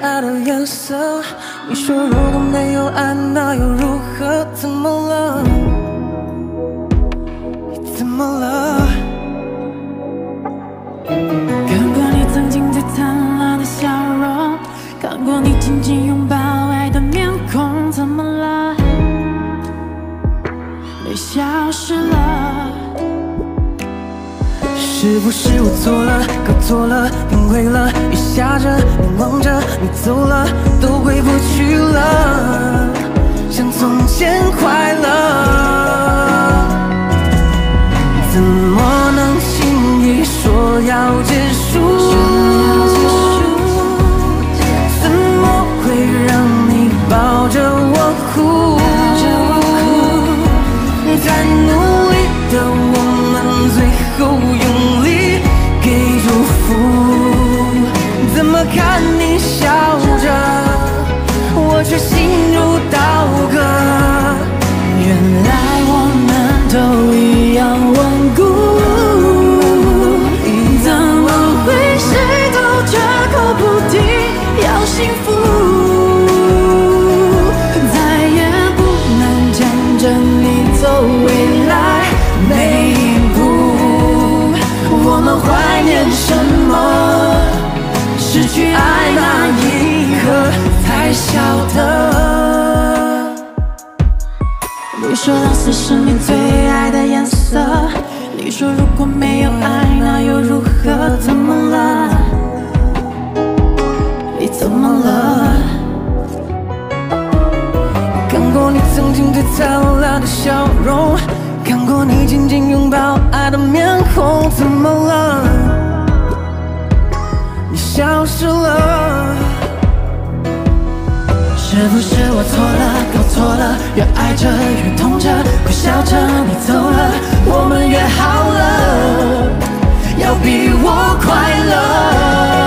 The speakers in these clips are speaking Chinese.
爱的颜色你说如果没有爱那又如何？怎么了？你说蓝色是你最爱的颜色，你说如果没有爱，那又如何？怎么了？你怎么了？看过你曾经最灿烂的笑容，看过你紧紧拥抱爱的面孔，怎么了？你消失了。是不是我错了搞错了越爱着越痛着苦笑着你走了我们约好了要比我快乐。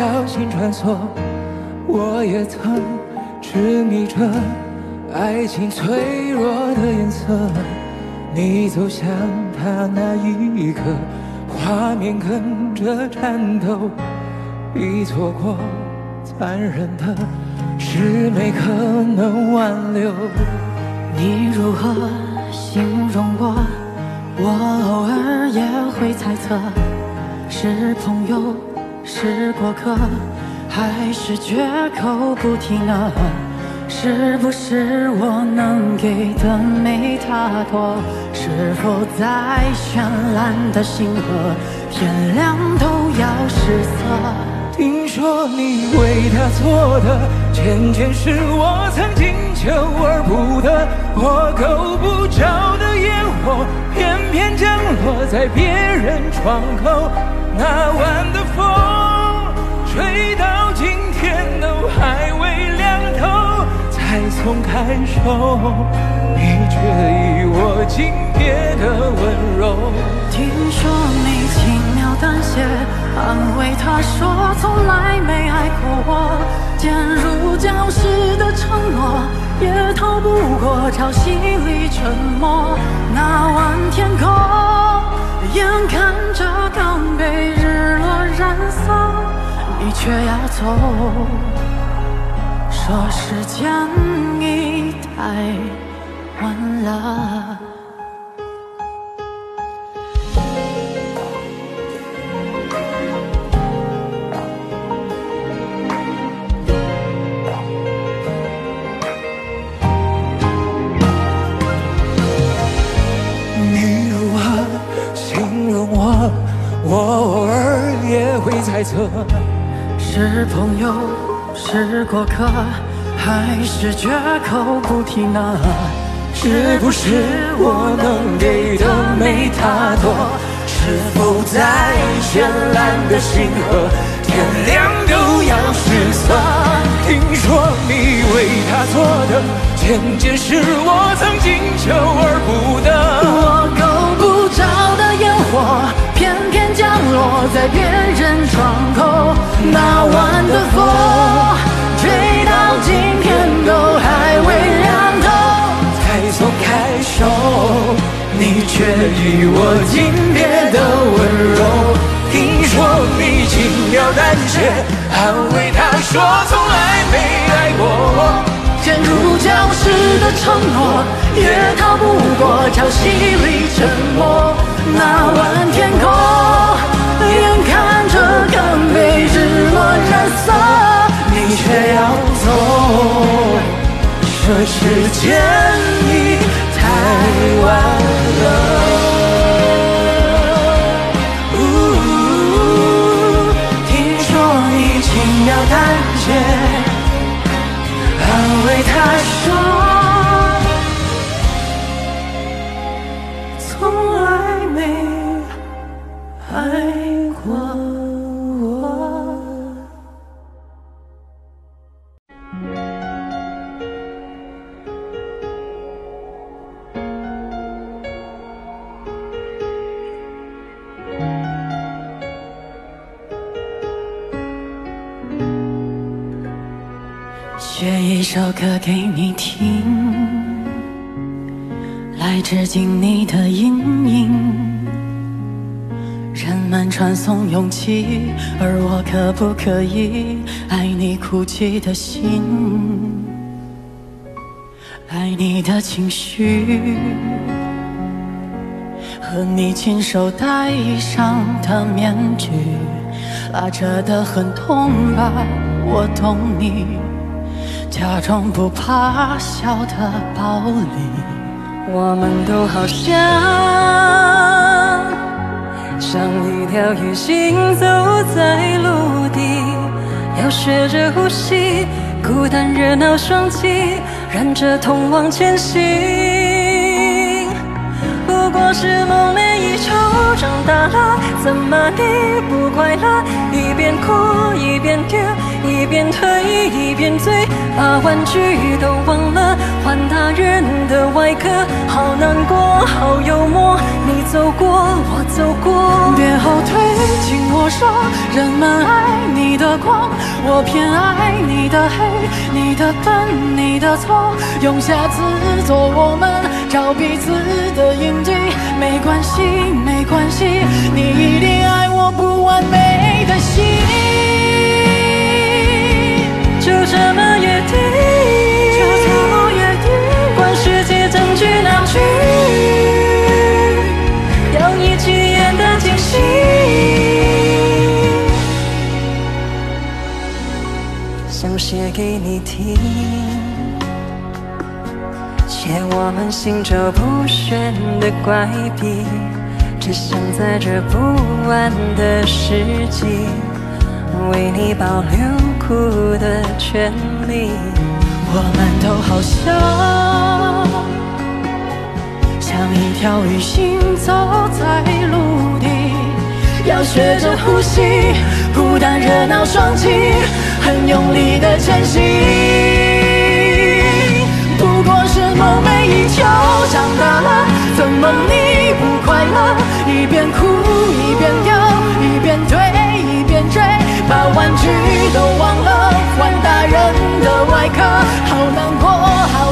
小心穿梭，我也曾痴迷着爱情脆弱的颜色，你走向他那一刻，画面跟着颤抖，比错过残忍的是没可能挽留，你如何形容我？我偶尔也会猜测，是朋友。是过客，还是绝口不提呢？是不是我能给的没他多？是否再绚烂的星河，天亮都要失色？听说你为他做的件件是，我曾经求而不得。我够不着的烟火，偏偏降落在别人窗口。那晚的风，吹到今天都还未凉透。才松开手，你却以我惊别的温柔。听说你轻描淡写安慰他说从来没爱过我，渐入礁石的承诺也逃不过潮汐里沉没。那晚天空，眼看着刚被日落染色，你却要走。说时间已太晚了。是朋友。是过客，还是绝口不提呢？是不是我能给的没他多？是否在绚烂的星河，天亮都要失色？听说你为他做的件件是，我曾经求而不得。我够不着的烟火，落在别人窗口。那晚的风。吹到今天都还未凉透，才松开手，你却以我紧别的温柔。听说你轻描淡写安慰他说从来没爱过我，陷入礁石的承诺也逃不过潮汐里沉没。那晚天空，眼看着刚被日落染色。你却要走，这世界写一首歌给你听，来致敬你的阴影。人们传颂勇气，而我可不可以爱你哭泣的心，爱你的情绪，和你亲手戴上的面具，拉扯得很痛吧？我懂你。假装不怕笑的暴力，我们都好像像一条鱼行走在陆地，要学着呼吸，孤单热闹双栖，忍着痛往前行。不过是梦寐以求，长大了怎么你不快乐？一边哭一边丢。一边退一边追，把玩具都忘了，换大人的外壳，好难过，好幽默。你。走过，我走过。别后退，听我说，人们爱你的光，我偏爱你的黑，你的笨，你的错，用下次做我们找彼此的印记，没关系，没关系，你一定爱我不完美的心，就这么约定，就这么约定，管世界争取闹剧，想写给你听。写我们心照不宣的怪癖，只想在这不安的世纪，为你保留哭的权利。我们都好像像一条鱼行走在陆地，要学着呼吸，孤单热闹双栖，很用力的前行。不过是梦寐以求，长大了怎么你不快乐？一边哭一边丢，一边推一边追，把玩具都忘了，换大人的外壳，好难过，好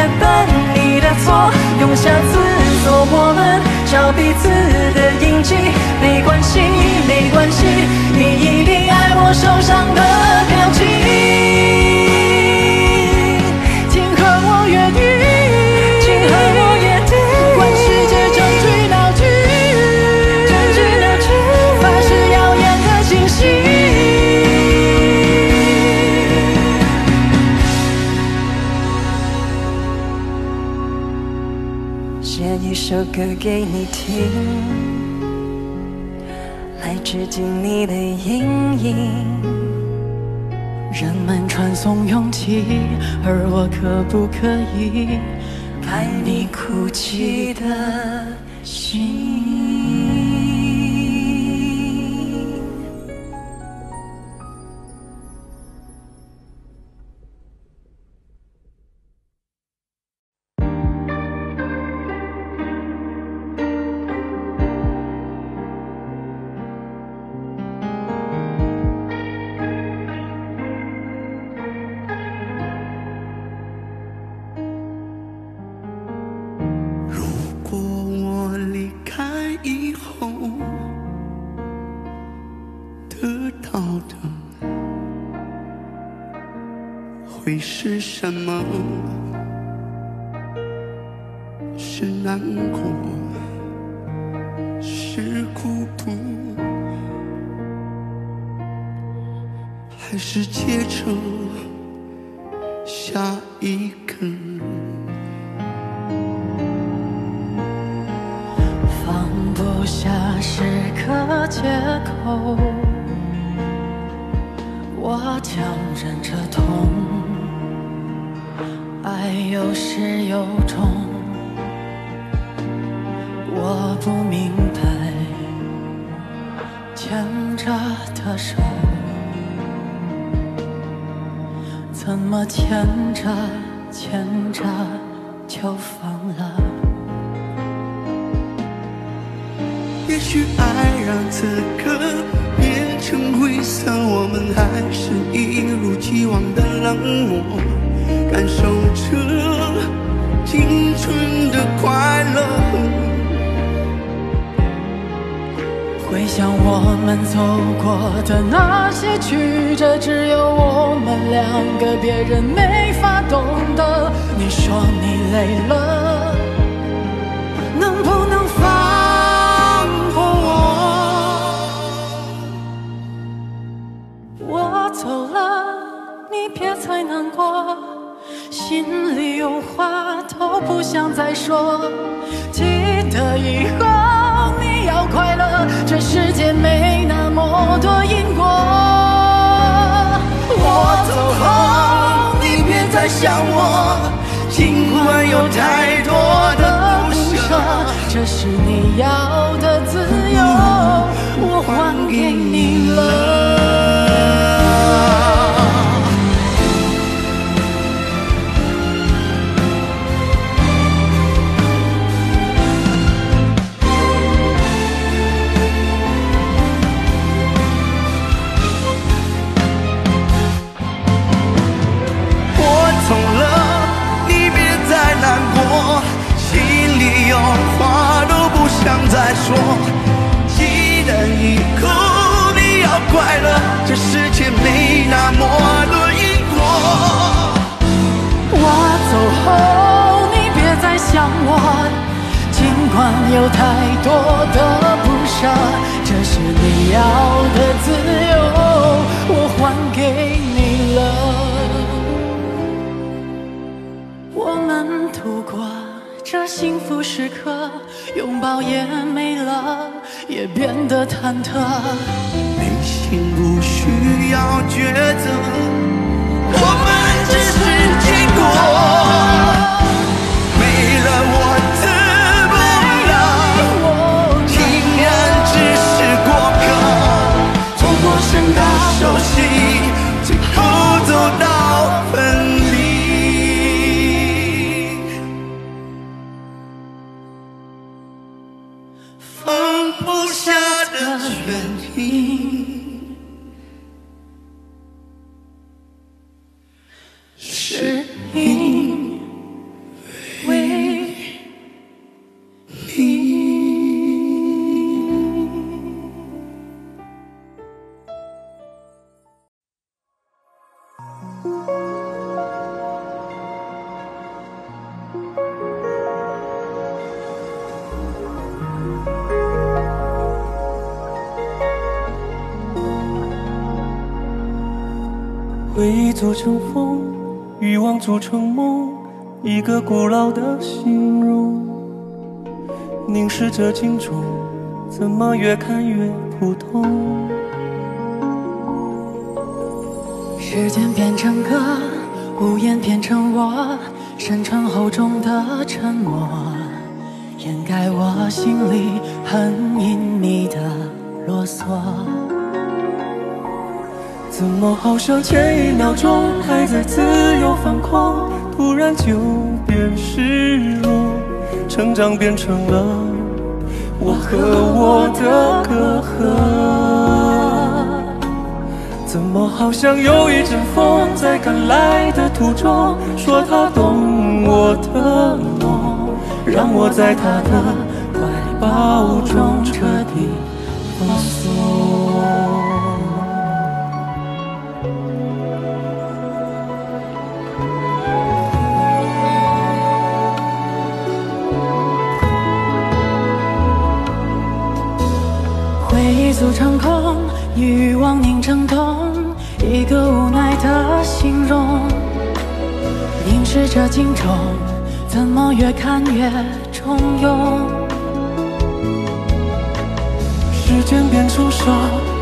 来笨，你的错，用下次做我们找彼此的印记，没关系，没关系，你一定爱我受伤的表情，歌给你听，来致敬你的阴影。人们传颂勇气，而我可不可以爱你哭泣的心。是什么？是难过，是孤独，还是接着下一个？放不下是个借口，我强忍着痛，爱有始有终，我不明白牵着的手，怎么牵着牵着就放了。也许爱让此刻变成灰色，我们还是一如既往的冷漠，感受着青春的快乐。回想我们走过的那些曲折，只有我们两个，别人没法懂得。你说你累了，能不能放过我？我走了，你别再难过，心里有话都不想再说。记得以后你要快乐，这世界没那么多因果。我走后，你别再想我，尽管有太多的不舍，这是你要的自由，我还给你了。有太多的不舍，这是你要的自由，我还给你了。我们度过这幸福时刻，拥抱也没了，也变得忐忑。内心不需要抉择，我们只是经过。放不下的原因。回忆组成风，欲望组成梦，一个古老的形容。凝视着镜中，怎么越看越普通？时间变成歌，无言变成我，深沉厚重的沉默，掩盖我心里很隐秘的啰嗦。怎么好像前一秒钟还在自由放空，突然就变失落？成长变成了我和我的隔阂。怎么好像有一阵风在赶来的途中，说他懂我的梦，让我在他的怀抱中彻底欲望凝成痛，一个无奈的形容。凝视着镜中，怎么越看越重涌？时间变成沙，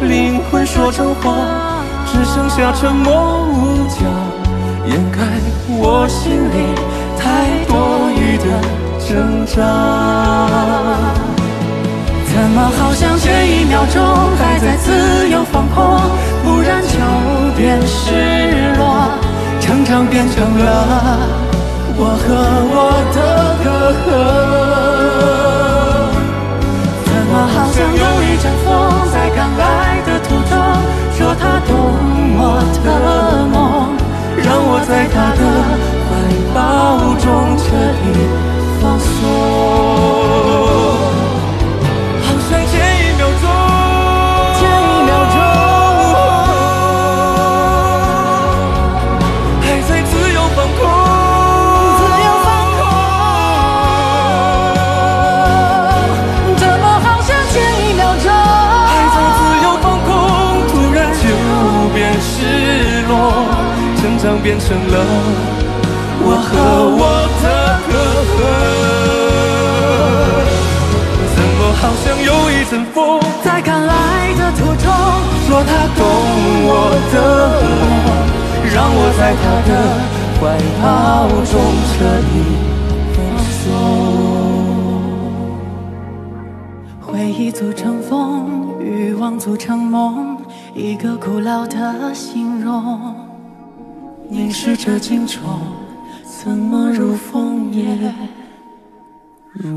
灵魂说成话，只剩下沉默无价，掩盖我心里太多余的挣扎。怎么好像前一秒钟还在自由放空，忽然就变失落，常常变成了我和我的隔阂。怎么好像有一阵变成了我和我的隔阂。怎么好像有一阵风在赶来的途中，说他懂我的，让我在他的怀抱中彻底放松。回忆组成风，欲望组成梦，一个古老的形容。凝视着镜中，怎么如枫叶？如